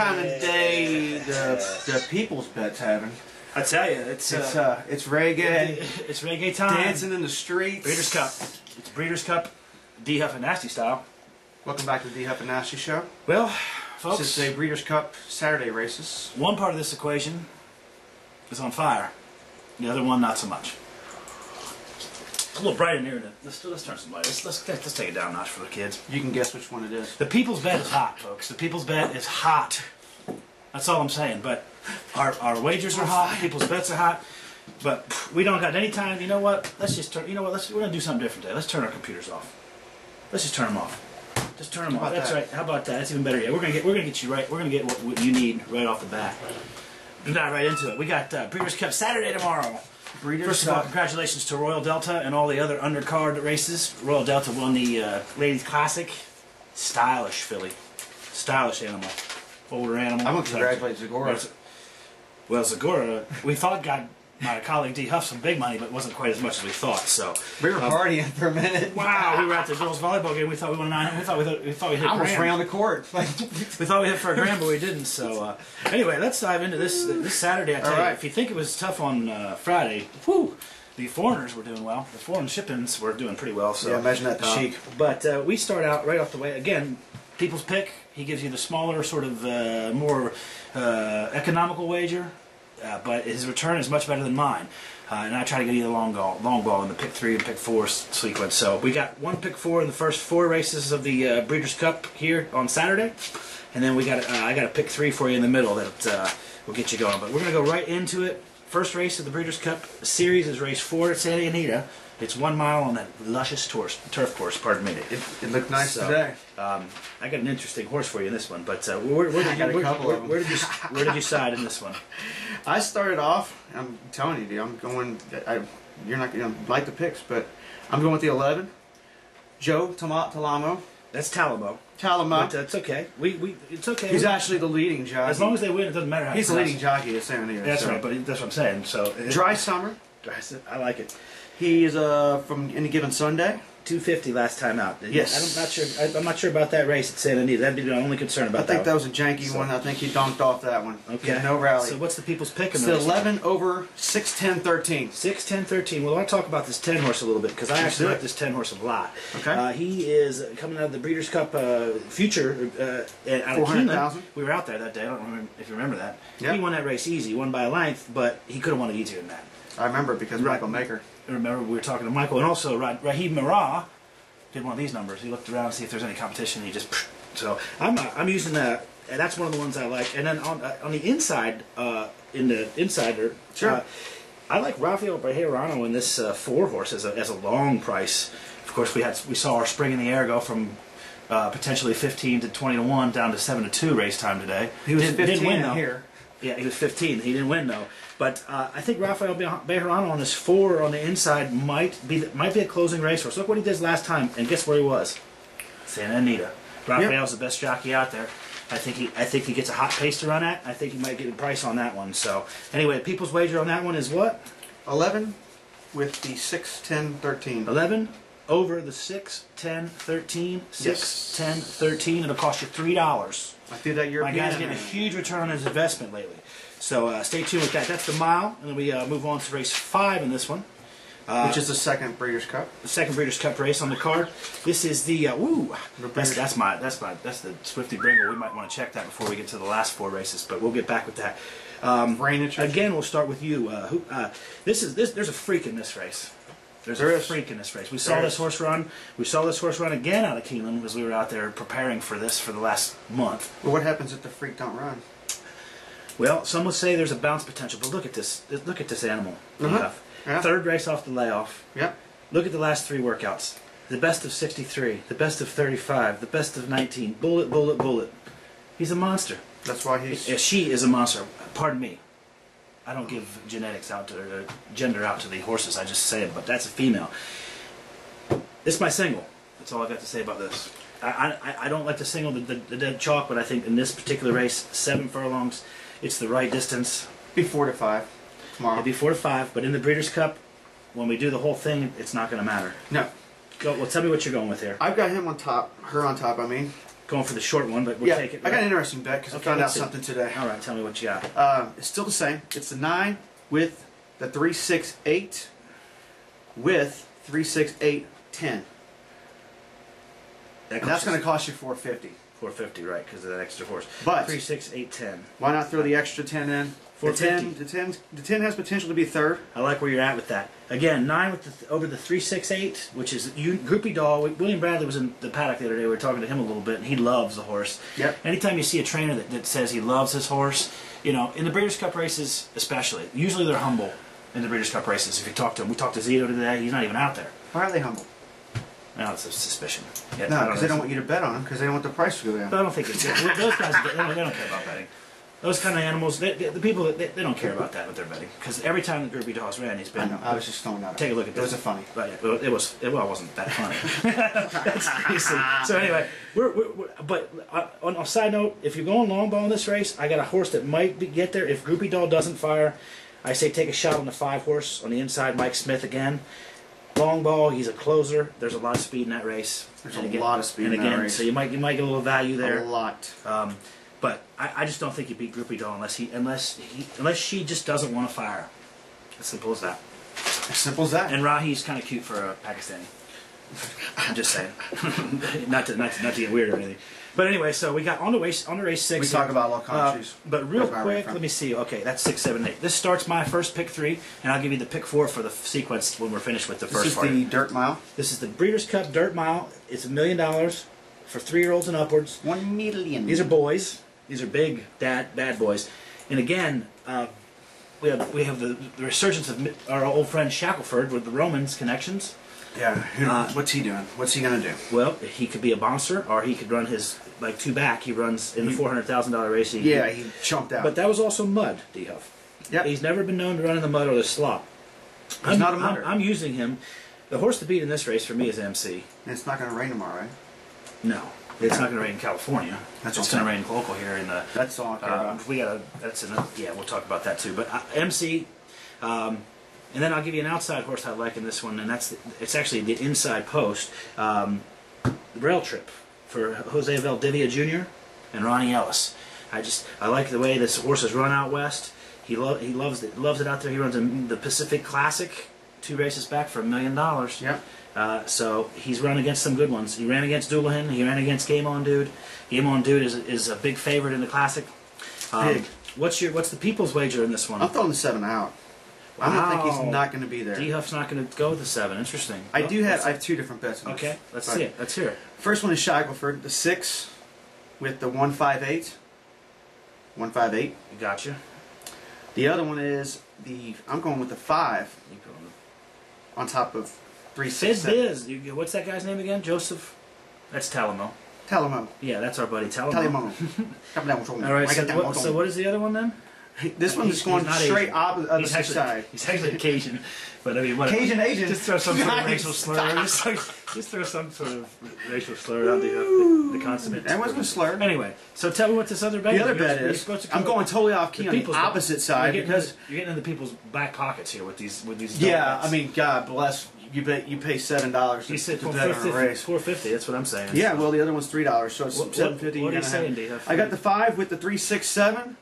Kind of day the the people's bet's having. I tell you, it's It's uh, uh, it's reggae, it's reggae time. dancing in the streets. Breeders' Cup. It's Breeders' Cup, D Huff and Nasty style. Welcome back to the D Huff and Nasty Show. Well, This folks, is a Breeders' Cup Saturday races. one part of this equation is on fire. The other one, not so much. It's a little bright in here. Let's let's turn some light. Let's, let's let's take it down a notch for the kids. You can guess which one it is. The people's bet is hot, folks. The people's bet is hot. That's all I'm saying. But our, our wagers are hot. People's bets are hot. But we don't got any time. You know what? Let's just turn. You know what? Let's we're gonna do something different today. Let's turn our computers off. Let's just turn them off. Just turn them off. That's that? right. How about that? That's even better. Yeah, we're gonna get we're gonna get you right. We're gonna get what, what you need right off the bat. Dive right into it. We got uh, Breeders' Cup Saturday tomorrow. Breeders' First of all, congratulations to Royal Delta and all the other undercard races. Royal Delta won the uh, Ladies Classic. Stylish filly. Stylish animal. Older animal. I'm gonna congratulate Zagora. Well, Zagora, we thought got my colleague D Huff some big money, but it wasn't quite as much as we thought. So, We were Um, partying for a minute. wow, we were at the girls' volleyball game. We thought we won nine. We thought we thought we, thought we hit I almost ran the court. We thought we hit for a grand, but we didn't. So uh, anyway, let's dive into this this Saturday. I tell All you, right. if you think it was tough on uh, Friday, whew, the foreigners were doing well. The foreign shipments were doing pretty well. So Yeah, imagine that, Tom. chic. But uh, we start out right off the way again. People's pick. He gives you the smaller, sort of uh, more uh, economical wager, uh, but his return is much better than mine. Uh, and I try to get you the long ball, long ball in the pick three and pick four sequence. So we got one pick four in the first four races of the uh, Breeders' Cup here on Saturday, and then we got uh, I got a pick three for you in the middle that uh, will get you going. But we're gonna go right into it. First race of the Breeders' Cup series is race four at Santa Anita. It's one mile on that luscious turf, turf course. Pardon me. It, it looked nice So, today. Um, I got an interesting horse for you in this one, but uh, where, where I did got you a where, couple where- of 'em. where did you where did you side in this one? I started off. I'm telling you, dude. I'm going. I, you're not gonna like the picks, but I'm going with the 11. Joe Tama- Talamo. That's Talamo. Talamo. But that's okay. We, we it's okay. He's actually the leading jockey. as long as they win, it doesn't matter how. he's the leading jockey at San Antonio. That's so. right, but that's what I'm saying. So it- Dry summer. I like it. He is uh from any given Sunday. 250 last time out. Yes. I'm not sure. I, I'm not sure about that race at Santa Anita. That'd be my only concern about that. I think that was a janky So- one. I think he donked off that one. Okay. no rally. So what's the people's pick it's the the race? 11 over 6, 10, 13. 6, 10, 13. Well, I want to talk about this 10 horse a little bit because I actually like this 10 horse a lot. Okay. Uh, he is coming out of the Breeders' Cup uh, Future uh, out of 400,000. Keeneland. We were out there that day. I don't remember if you remember that. Yep. He won that race easy, won by a length, but he could have won it easier than that. I remember it because Right. Michael Maker. I remember we were talking to Michael, and also Ra- Rajiv Maragh did one of these numbers. He looked around to see if there's any competition. He just so I'm uh, I'm using that, and that's one of the ones I like. And then on uh, on the inside, uh, in the insider, Sure. uh, I like Rafael Bejarano in this uh, four horse as a as a long price. Of course, we had we saw our spring in the air go from. Uh, potentially 15 to 20 to 1 down to 7 to 2 race time today. He was Didn't- 15 didn't win, though. here. Yeah, he was 15. He didn't win though. But uh, I think Rafael Be- Bejarano on this four on the inside might be might be a closing racehorse. Look what he did last time, and guess where he was? Santa Anita. Rafael's the best jockey out there. I think he I think he gets a hot pace to run at. I think he might get a price on that one. So anyway, people's wager on that one is what? 11 with the 6, 10, 13. 11 over the 6, 10, 13, 6, Yes. 10, 13. It'll cost you $3. I threw that My European. guy's getting a huge return on his investment lately. So uh, stay tuned with that. That's the mile, and then we uh, move on to race five in this one. which is the second Breeders' Cup. The second Breeders' Cup race on the card. This is the uh, woo. That's, that's my that's my that's the Swifty Bringer. We might want to check that before we get to the last four races, but we'll get back with that. Um, again, we'll start with you. Uh, who, uh, this is this. There's a freak in this race. There's There a is. freak in this race. We saw There this is. horse run. We saw this horse run again out of Keeneland because we were out there preparing for this for the last month. But what happens if the freak don't run? Well, some would say there's a bounce potential, but look at this. Look at this animal. Uh-huh. Yeah. Third race off the layoff. Yep. Look at the last three workouts. The best of 63, the best of 35, the best of 19. Bullet, bullet, bullet. He's a monster. That's why he's. She is a monster. Pardon me. I don't give genetics out to uh, gender out to the horses. I just say it, but that's a female. It's my single. That's all I've got to say about this. I, I, I don't like to single the, the, the dead chalk, but I think in this particular race, seven furlongs, it's the right distance. be four to five tomorrow. It'd be four to five, but in the Breeders' Cup, when we do the whole thing, it's not going to matter. no, Go. Well, tell me what you're going with here. I've got him on top. Her on top. I mean, going for the short one, but we'll yeah, take it. I got an interesting bet because Okay, I found out see. something today. All right, tell me what you got. Um, it's still the same. It's the nine with the three six eight with three six eight ten. That And that's going to cost you four fifty. four fifty, right? Because of that extra horse. But- three, six, eight, ten. Why not throw the extra ten in? The ten, the ten, the ten has potential to be third. I like where you're at with that. Again, nine with the over the three six eight, which is you, Groupie Doll. William Bradley was in the paddock the other day. We were talking to him a little bit, and he loves the horse. Yep. Anytime you see a trainer that, that says he loves his horse, you know, in the Breeders' Cup races especially, usually they're humble in the Breeders' Cup races. If you talk to him, we talked to Zito today. He's not even out there. Why are they humble? Now it's a suspicion. Yeah, No, because they don't want you to bet on them because they don't want the price to go down. But I don't think it's those guys. They don't, they don't care about betting. Those kind of animals, they, they, the people, they, they don't care about that with their betting. Because every time the Groupie Dolls ran, he's been I know. I was just throwing that. out. Take a look at It was this. a funny. But yeah, it was. It, well, it wasn't that funny. That's. So anyway, we're, we're, we're but uh, on a side note, if you're going long ball in this race, I got a horse that might be, get there. If Groupie Doll doesn't fire, I say take a shot on the five horse on the inside. Mike Smith again. Long ball, he's a closer. There's a lot of speed in that race. There's And a lot of speed and in that again, race. So you might you might get a little value there. A lot. Um, but I, I just don't think you beat Groupie Doll unless he unless he unless she just doesn't want to fire. As simple as that. As simple as that. And Rahi's kind of cute for a Pakistani. I'm just saying, not to not to, not to get weird or anything. But anyway, so we got on the race on the race six. we talk about low Uh, countries. but real That's where I ran quick, let me see. Okay, that's six, seven, eight. This starts my first pick three, and I'll give you the pick four for the sequence when we're finished with the This first is part. the dirt mile. This is the Breeders' Cup Dirt Mile. It's a million dollars for three-year-olds and upwards. One million. These are boys. These are big, dad, bad boys. And again, uh, we have we have the, the resurgence of our old friend Shackleford with the Romans connections. Yeah. who- Uh, what's he doing? What's he gonna do? Well, he could be a bouncer, or he could run his like two back. He runs in the four hundred thousand dollar race. He, Yeah, he chumped out. but that was also mud, D Huff. Yep. He's never been known to run in the mud or the slop. He's not a mudder. I'm, I'm using him. The horse to beat in this race for me is Emcee. And it's not gonna rain tomorrow, right? No, it's not going to rain in California. That's it's going to rain local here in the. That's all Uh, we got to. That's enough. Yeah, we'll talk about that too. But uh, Emcee, um, and then I'll give you an outside horse I like in this one, and that's the, it's actually the inside post, um, rail trip for Jose Valdivia Jr. and Ronnie Ellis. I just I like the way this horse has run out west. He lo- he loves it loves it out there. He runs in the Pacific Classic, two races back for a million dollars. Yep. Uh, so he's run against some good ones. He ran against Dullahan. He ran against Game On Dude. Game On Dude is, is a big favorite in the classic. Um, Big. What's your what's the people's wager in this one? I'm throwing the seven out. I don't think he's not gonna be there. D Huff's not going to go with the seven. Interesting. I do have. I have two different bets. okay, let's But see it. Let's hear it. First one is Shackleford, the six, with the one five eight. One five eight. You gotcha. The other one is the. I'm going with the five on top of three six. Biz. You, what's that guy's name again? Joseph. That's Talamo. Talamo. Yeah, that's our buddy Talamo. Talamo. Come down with me. All right. I So got that what, one so what is the other one then? This one's He's- going he's not straight Asian. op- He's opposite actually, side. he's actually Cajun, but I mean, whatever. Cajun Asian. Just throw some sort of racial slur. Just, like, just throw some sort of racial slur on the, uh, the, the consonant. That wasn't a slur. Anyway, so tell me what this other bet The other You're- bet you're is supposed to I'm come going up- totally off key on the people's- opposite side you're getting because into, you're getting into people's back pockets here with these with these. yeah. I mean, God bless you. Bet you pay seven dollars to, said to bet on a race. Four fifty. That's what I'm saying. Yeah, well, the other one's three dollars, so it's What- what- seven fifty. what are you saying, D-Huff? I got the five with the three six seven,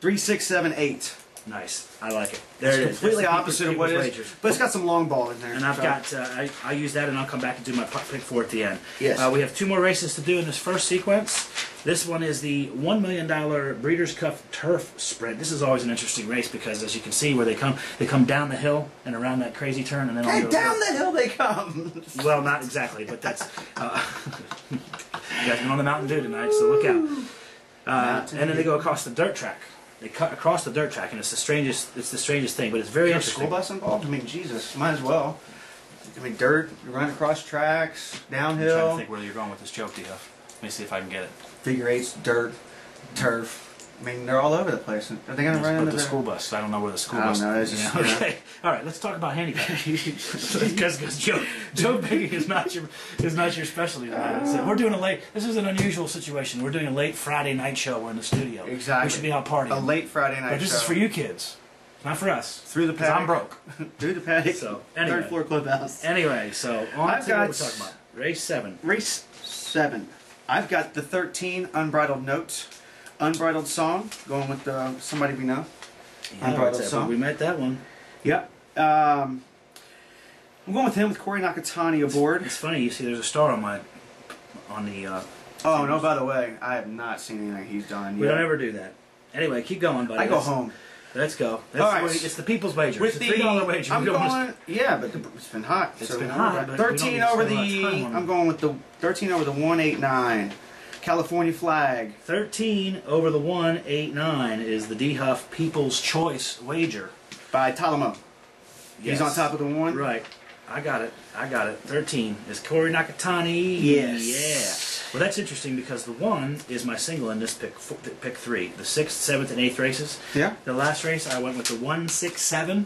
three six seven eight. Nice. I like it. There It's it is. completely opposite of what it people's but it's got some long ball in there. And I've so- got, uh, I, I use that and I'll come back and do my pick four at the end. Yes. Uh, we have two more races to do in this first sequence. This one is the $1 million Breeders' Cup Turf Sprint. This is always an interesting race because, as you can see, where they come, they come down the hill and around that crazy turn and then Hey, down the hill they come. Well, not exactly, but that's. Uh, you guys been on the Mountain Dew tonight, so look out. Uh, and then they go across the dirt track. They cut across the dirt track, and it's the strangest. It's the strangest thing, but it's very Is there a interesting. school bus involved? I mean, Jesus, might as well. I mean, dirt, you run across tracks, downhill. I'm trying to think where you're going with this joke, D-Huff. Let me see if I can get it. figure eights, dirt, turf. I mean, they're all over the place. Are they going to run into the the school bus. I don't know where the school I don't bus. know, just, Yeah, you know. okay. All right. Let's talk about handicap. Because Joe Joe Bigging is not your is not your specialty uh, tonight. So we're doing a late. This is an unusual situation. We're doing a late Friday night show. We're in the studio. Exactly. We should be out partying. a late Friday night but this show? is for you kids, not for us. Through the 'Cause I'm broke. Through the paddock. So, anyway. Third floor clubhouse. Anyway, so on I've to what got we're talking about. Race seven. Race seven. I've got the 13 Unbridled Notes, Unbridled Song, going with uh, somebody we know. Yeah, Unbridled Song. We met that one. Yep. Um, I'm going with him with Corey Nakatani aboard. It's funny. You see, there's a star on my on the. Uh, Oh no! By the way, I have not seen anything he's done we yet. don't ever do that. Anyway, keep going, buddy. I go Let's- home Let's go. That's All right. it's the people's wager. with it's the three dollar wager. I'm going. Yeah, but the, it's been hot. It's so been hot, back. but we don't Thirteen over spend a lot of the. I'm going with the thirteen over the one eight nine, California flag. 13 over the 189 is the D Huff People's Choice wager. by Talamo. He's on top of the one. Right. I got it. I got it. 13 is Corey Nakatani. Yes. Yeah. Well, that's interesting because the one is my single in this pick pick three. The sixth, seventh, and eighth races. Yeah. The last race, I went with the one, six, seven.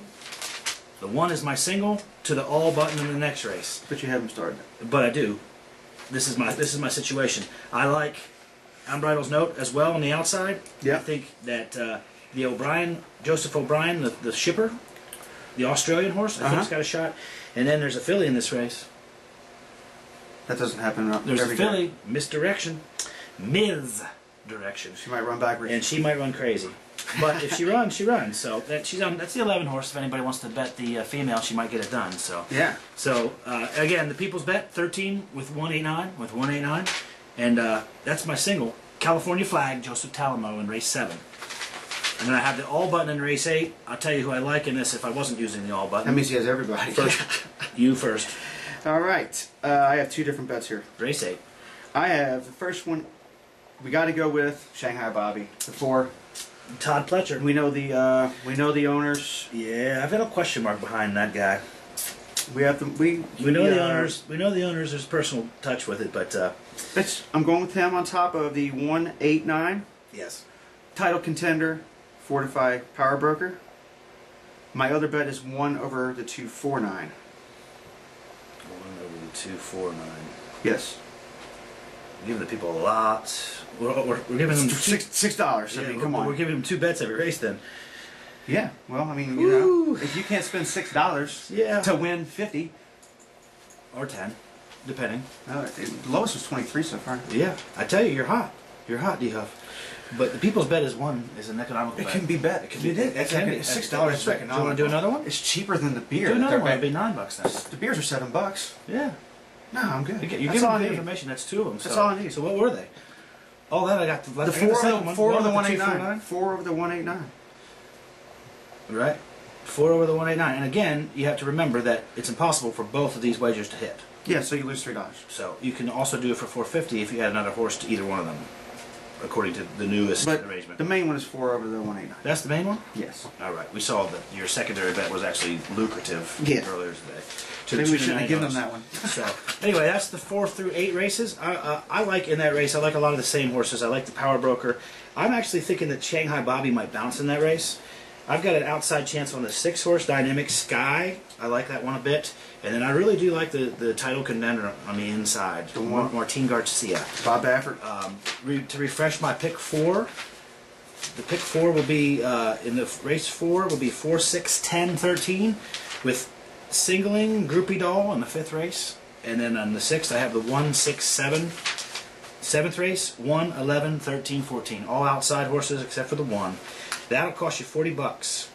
The one is my single to the all button in the next race. But you haven't started. But I do. This is my this is my situation. I like Unbridled's note as well on the outside. Yeah. I think that uh, the O'Brien, Joseph O'Brien, the, the shipper, the Australian horse, I Uh-huh. think's got a shot. And then there's a filly in this race. That doesn't happen. uh, There's a day. filly, Mizdirection, Ms. Direction, She might run backwards. and she might run crazy. But if she runs, she runs. So that she's on. That's the 11 horse. If anybody wants to bet the uh, female, she might get it done. So yeah. So uh, again, the people's bet 13 with 189 with 189, and uh, that's my single California flag Joseph Talamo in race seven. And then I have the all button in race eight. I'll tell you who I like in this if I wasn't using the all button. That means he has everybody. First, you first. All right. Uh, I have two different bets here. Race eight. I have the first one. We got to go with Shanghai Bobby. The four. Todd Pletcher. We know the uh, we know the owners. Yeah, I've got a question mark behind that guy. We have to we. We know the owners. We know the owners. There's personal touch with it, but uh, It's, I'm going with him on top of the one eight nine yes. title contender, Fortify Power Broker. My other bet is one over the two four nine. One over the two four nine. Yes. Giving the people a lot. We're, we're, we're giving them two, Six six dollars. I mean, come on. We're giving them two bets every race then. Yeah, well, I mean, you know, if you can't spend six dollars Yeah. to win fifty, Or 10, depending. uh, it- lowest was twenty three so far. Yeah, I tell you, you're hot. You're hot, D Huff. But the people's bet is one is an economical It bet. can be bet. It can be. It can be. Six dollars. That's right. Do you want to do another one? It's cheaper than the beer. Do another one. It'd be nine bucks then. The beers are seven bucks. Yeah. No, I'm good. You get, you're That's giving all the information. That's two of them. That's so, all I need. So what were they? All that I got. The, The four, second of four of the one eight 249. nine. Four of the one eight nine. Right. Four over the one eight nine. And again, you have to remember that it's impossible for both of these wagers to hit. Yeah, so you lose three dollars. So you can also do it for 450 if you add another horse to either one of them, according to the newest But arrangement. the main one is four over the one eight nine. That's the main one. Yes. All right. We saw that your secondary bet was actually lucrative Yeah. earlier today. To Maybe we shouldn't have given them that one. So anyway, that's the four through eight races. I, uh, I like in that race. I like a lot of the same horses. I like the Power Broker. I'm actually thinking that Shanghai Bobby might bounce in that race. I've got an outside chance on the six horse Dynamic Sky. I like that one a bit, and then I really do like the the title contender on the inside, The one- Martin Garcia. Bob Baffert. Um, re- to refresh my pick four, the pick four will be uh, in the race four will be four, six, 10, 13, with singling Groupie Doll in the fifth race, and then on the sixth I have the one, six, seven, seventh race, 1, 11, 13, 14, all outside horses except for the one. That'll cost you forty bucks.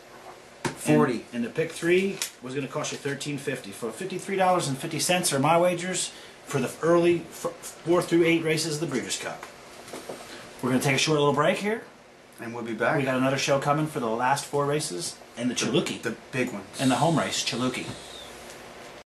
Forty. And, and the pick three was going to cost you thirteen fifty. For fifty three dollars and fifty cents are my wagers for the early four through eight races of the Breeders' Cup. We're going to take a short little break here. And we'll be back. We got another show coming for the last four races and the Chaluki the big ones. and the home race Chaluki.